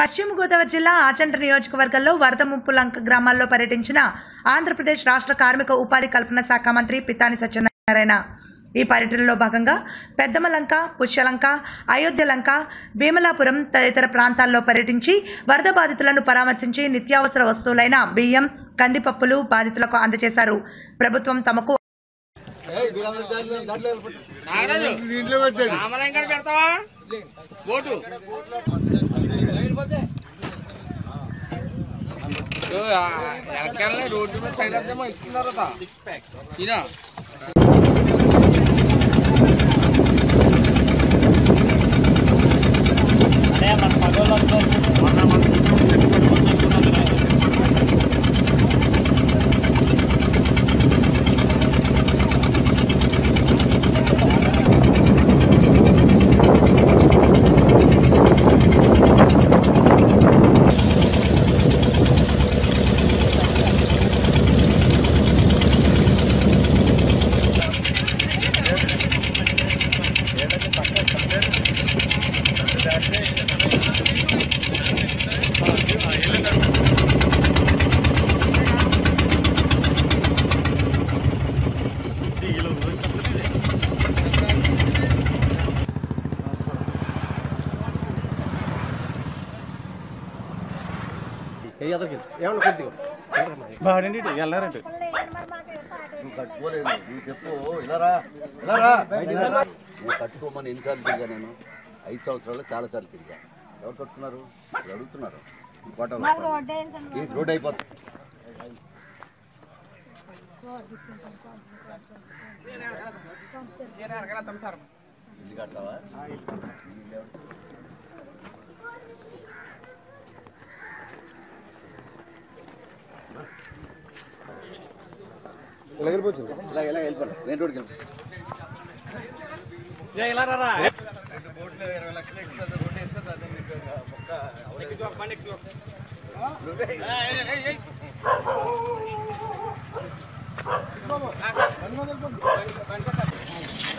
పశ్చిమ గోదావరి జిల్లా ఆచంట నియోజకవర్గంలో వరద ముప్పు లంక గ్రామాల్లో పర్యటించిన ఆంధ్రప్రదేశ్ రాష్ట్ర కార్మిక ఉపాధి కల్పన శాఖ మంత్రి పితాని సత్యనారాయణ. ఈ పర్యటనలో భాగంగా పెద్దమలంక పుష్యలంక అయోధ్యలంక భీమలాపురం తదితర ప్రాంతాల్లో పర్యటించి వరద బాధితులను పరామర్శించి నిత్యావసర వస్తువులైన బియ్యం కందిపప్పులు బాధితులకు అందజేశారు. ప్రభుత్వం తమకు పెడతావా? ఓటు వెనకాలనే రోడ్డు మీద సైడ్ వద్దేమో ఇస్తున్నారు ఈయన కట్టుకోలేదు నువ్వు చెప్పు ఇలారా ఇలారా నేను కట్టుకోమని ఎన్నిసార్లు తిరిగా నేను? ఐదు సంవత్సరాలు చాలా సార్లు తిరిగా. ఎవరు కట్టుకున్నారు అడుగుతున్నారు. కోట రోడ్ అయిపోతుంది. ఇల్లు కడతావా? ఇల్లు ఎవరు? ఇలా ఇలా వెళ్ళిపోండి మెయిన్ రోడ్కి వెళ్ళిపోండి రెండు బోట్లు ఇరవై లక్షలు ఎక్కుతుంది రోడ్డు వేస్తుంది అదే మీకు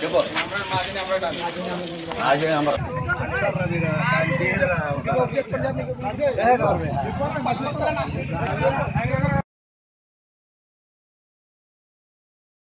చెప్పు. ఆగే నెంబర్.